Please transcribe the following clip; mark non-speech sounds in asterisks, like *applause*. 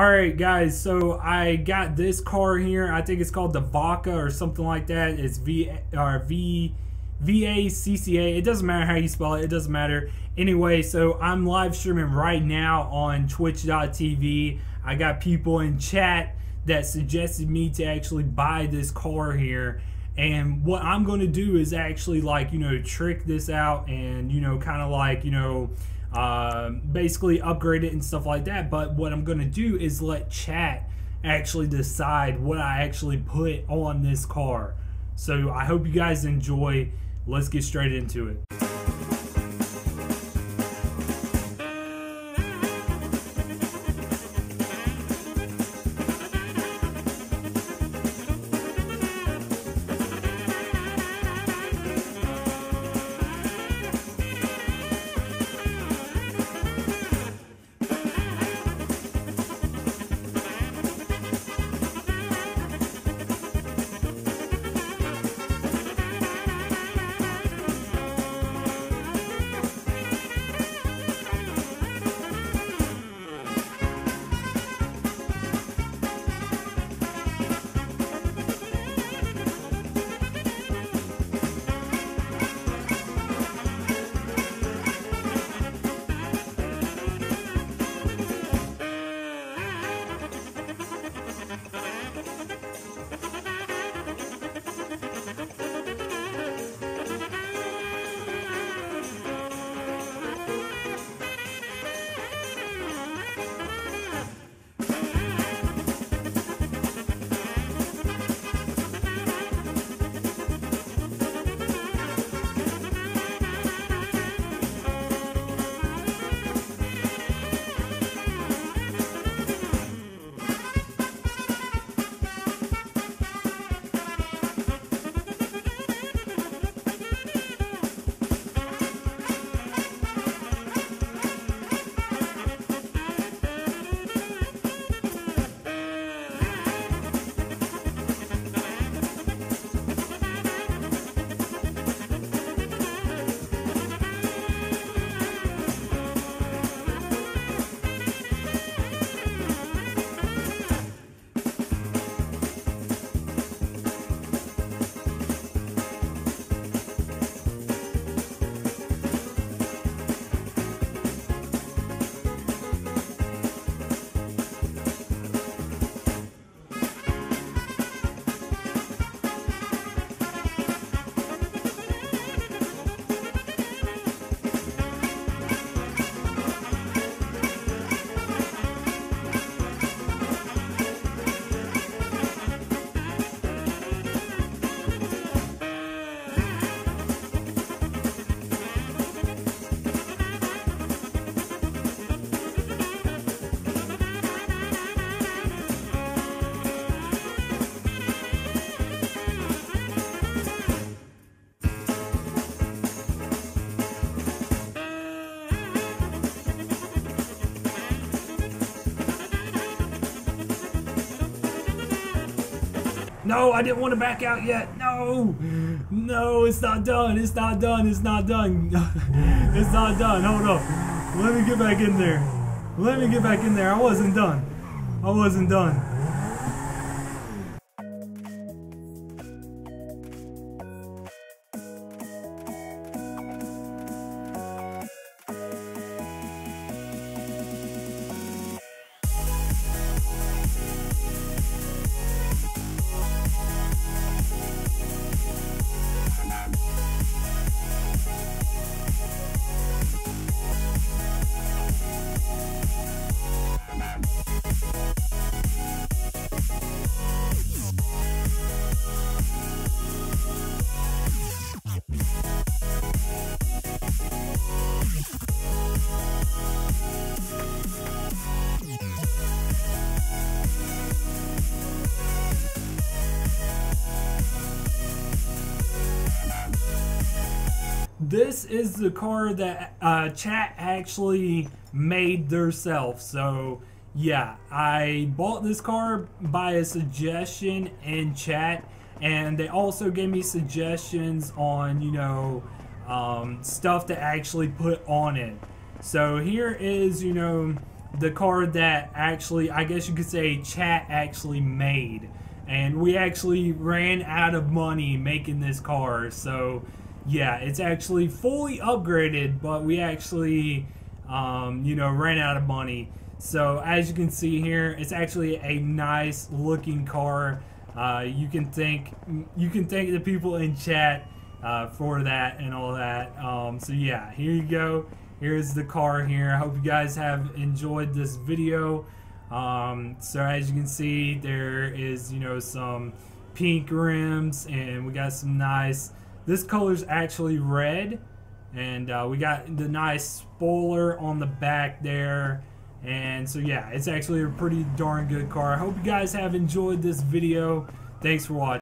Alright guys, so I got this car here. I think it's called the Vacca or something like that. It's V or V V-A-C-C-A. It doesn't matter how you spell it. It doesn't matter. Anyway, so I'm live streaming right now on twitch.tv. I got people in chat that suggested me to actually buy this car here. And what I'm going to do is actually like, you know, trick this out and, you know, kind of like, you know, uh, basically upgrade it and stuff like that. But what I'm going to do is let chat actually decide what I actually put on this car. So I hope you guys enjoy let's get straight into it. No, I didn't want to back out yet. No, no, it's not done. It's not done. It's not done. *laughs* it's not done. Hold up. Let me get back in there. Let me get back in there. I wasn't done. I wasn't done. This is the car that uh, chat actually made themselves. So yeah, I bought this car by a suggestion in chat, and they also gave me suggestions on you know um, stuff to actually put on it. So here is you know the car that actually, I guess you could say, chat actually made. And we actually ran out of money making this car. So, yeah, it's actually fully upgraded, but we actually, um, you know, ran out of money. So, as you can see here, it's actually a nice looking car. Uh, you can thank you can thank the people in chat uh, for that and all that. Um, so yeah, here you go. Here's the car here. I hope you guys have enjoyed this video. Um, so as you can see, there is, you know, some pink rims and we got some nice, this color's actually red. And uh, we got the nice spoiler on the back there. And so yeah, it's actually a pretty darn good car. I hope you guys have enjoyed this video. Thanks for watching.